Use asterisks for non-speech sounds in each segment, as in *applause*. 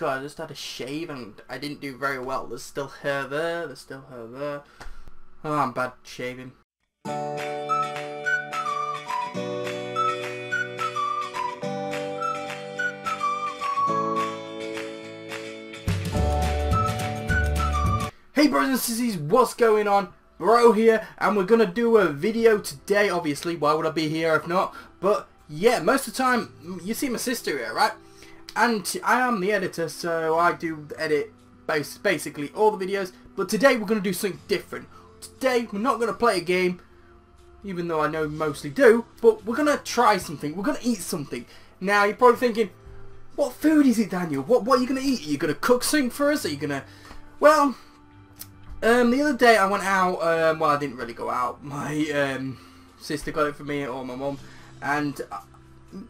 God, I just had a shave and I didn't do very well. There's still hair there. There's still hair there. Oh, I'm bad shaving. Hey brothers and sisters, what's going on? Bro here, and we're gonna do a video today, obviously, why would I be here if not? But yeah, most of the time, you see my sister here, right? And I am the editor, so I do edit basically all the videos, but today we're gonna do something different. Today, we're not gonna play a game, even though I know mostly do, but we're gonna try something, we're gonna eat something. Now, you're probably thinking, what food is it, Daniel? What, what are you gonna eat? Are you gonna cook something for us? Are you gonna... Well, um, the other day I went out, um, well I didn't really go out, my um, sister got it for me or my mum, and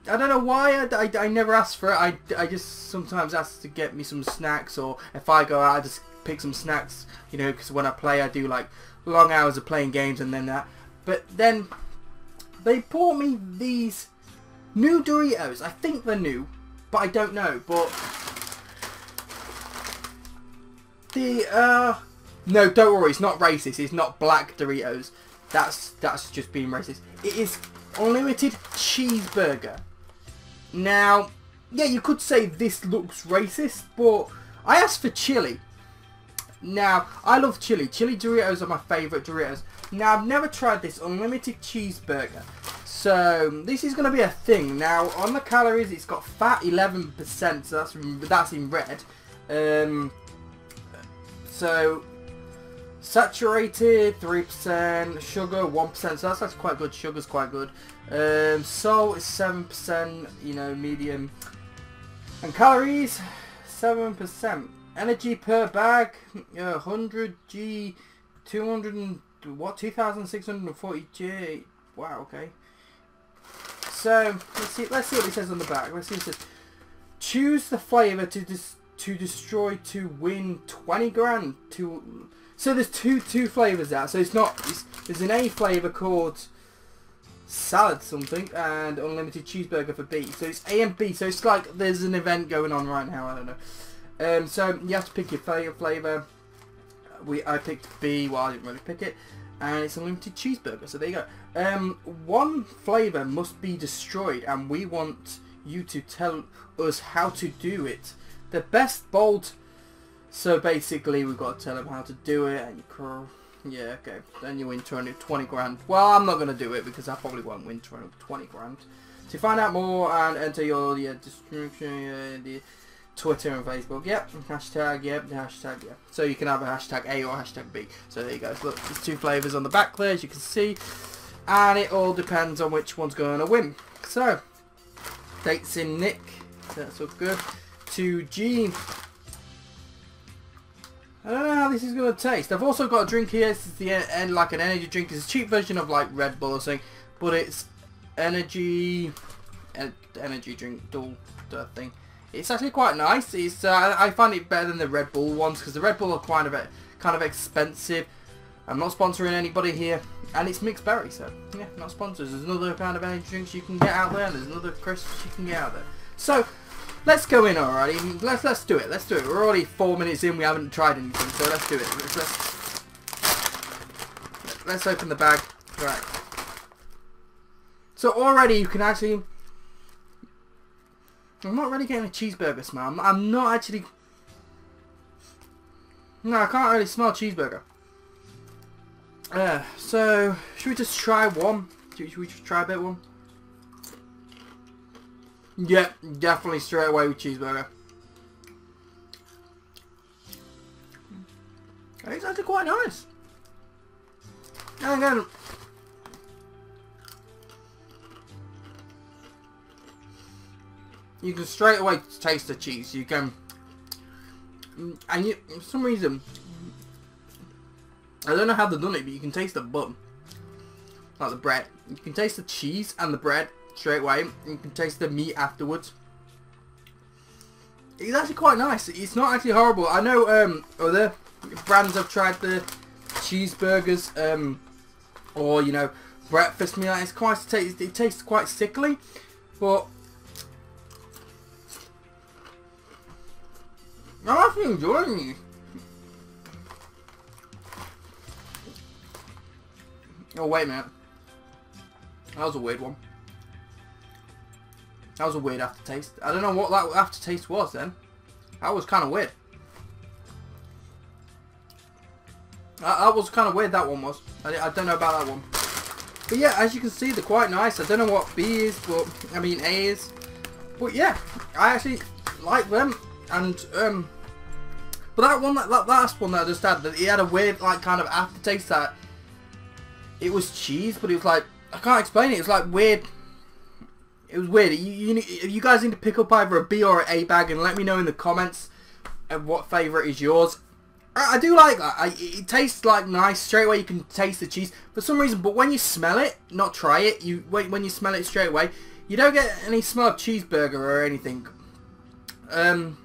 I, don't know why, I, I, I, never asked for it, I, I just sometimes ask to get me some snacks, or if I go out I just pick some snacks, you know, because when I play I do like long hours of playing games and then that, but then they bought me these new Doritos, I think they're new, but I don't know, but the, uh, no, don't worry, it's not racist. It's not black Doritos. That's that's just being racist. It is unlimited cheeseburger. Now, yeah, you could say this looks racist, but I asked for chili. Now, I love chili. Chili Doritos are my favourite Doritos. Now, I've never tried this unlimited cheeseburger. So, this is going to be a thing. Now, on the calories, it's got fat 11%, so that's, that's in red. Um, so, Saturated, 3%, sugar, 1%, so that's, that's quite good, sugar's quite good. Um, salt is 7%, you know, medium. And calories, 7%. Energy per bag, uh, 100 G, 200 and, what, 2,640 G, wow, okay. So, let's see, let's see what it says on the back, let's see what it says. Choose the flavour to, dis to destroy to win 20 grand, to so there's two two flavors out. So it's not. It's, there's an A flavor called salad something and unlimited cheeseburger for B. So it's A and B. So it's like there's an event going on right now. I don't know. Um, so you have to pick your favorite flavor. We I picked B. Well, I didn't really pick it, and it's unlimited cheeseburger. So there you go. Um, one flavor must be destroyed, and we want you to tell us how to do it. The best bold so basically we've got to tell him how to do it and you curl. Yeah, okay. Then you win 20, 20 grand. Well, I'm not going to do it because I probably won't win 20, 20 grand. To find out more and enter your yeah, description, yeah, the Twitter and Facebook. Yep, hashtag, yep, hashtag, yep. So you can have a hashtag A or hashtag B. So there you go. Look, there's two flavours on the back there, as you can see. And it all depends on which one's going to win. So, dates in Nick. That's all good. To G. I don't know how this is going to taste. I've also got a drink here. This is the end like an energy drink. It's a cheap version of like Red Bull or something, but it's energy, energy drink dual thing. It's actually quite nice. It's uh, I find it better than the Red Bull ones because the Red Bull are kind of kind of expensive. I'm not sponsoring anybody here, and it's mixed berry, so yeah, not sponsors. There's another kind of energy drinks you can get out there, and there's another crisps you can get out there. So Let's go in already. Let's let's do it. Let's do it. We're already four minutes in. We haven't tried anything, so let's do it. Let's let's, let's open the bag. Right. So already you can actually. I'm not really getting a cheeseburger smell. I'm, I'm not actually. No, I can't really smell cheeseburger. Uh, so should we just try one? Should we just try a bit one? Yep, definitely straight away with cheeseburger. It's actually quite nice. And again, you can straight away taste the cheese. You can, and you, for some reason, I don't know how they've done it, but you can taste the bun, like the bread. You can taste the cheese and the bread straight away. You can taste the meat afterwards. It's actually quite nice. It's not actually horrible. I know um, other brands have tried the cheeseburgers um, or, you know, breakfast meal. It's quite, it tastes quite sickly, but I'm actually enjoying it. Oh, wait a minute. That was a weird one. That was a weird aftertaste. I don't know what that aftertaste was then. That was kind of weird. That, that was kind of weird, that one was. I, I don't know about that one. But yeah, as you can see, they're quite nice. I don't know what B is, but, I mean A is. But yeah, I actually like them. And, um, but that one, that, that last one that I just had, that it had a weird, like, kind of aftertaste that it was cheese, but it was like, I can't explain it. It was like weird. It was weird. You, you, you guys need to pick up either a B or an A bag and let me know in the comments what favourite is yours. I, do like that. I, it tastes like nice. Straight away you can taste the cheese for some reason. But when you smell it, not try it. You wait when you smell it straight away. You don't get any smell of cheeseburger or anything. Um,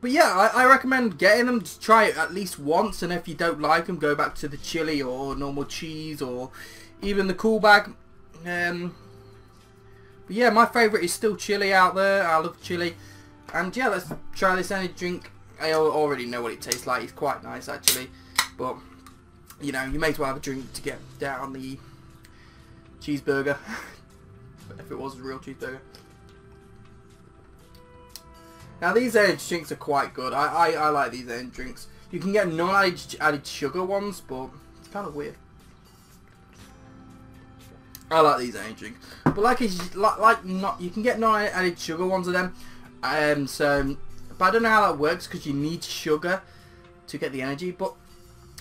but yeah, I, I, recommend getting them to try it at least once, and if you don't like them, go back to the chili or normal cheese or even the cool bag. Um, but yeah, my favourite is still chili out there. I love chili. And yeah, let's try this energy drink. I already know what it tastes like. It's quite nice actually. But, you know, you may as well have a drink to get down the cheeseburger. *laughs* if it was a real cheeseburger. Now these energy drinks are quite good. I, I, I like these energy drinks. You can get non-added sugar ones, but it's kind of weird. I like these energy drinks. But like, like, like not, you can get non-added sugar ones of them. Um, so, but I don't know how that works because you need sugar to get the energy. But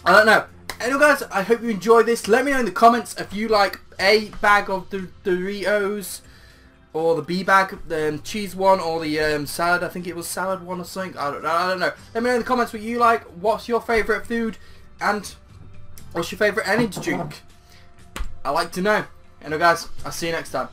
I don't know. Anyway, guys, I hope you enjoyed this. Let me know in the comments if you like a bag of the Doritos or the B bag, the um, cheese one, or the um, salad. I think it was salad one or something. I don't, I don't know. Let me know in the comments what you like. What's your favourite food, and what's your favourite energy drink? I like to know. Anyway, guys, I'll see you next time.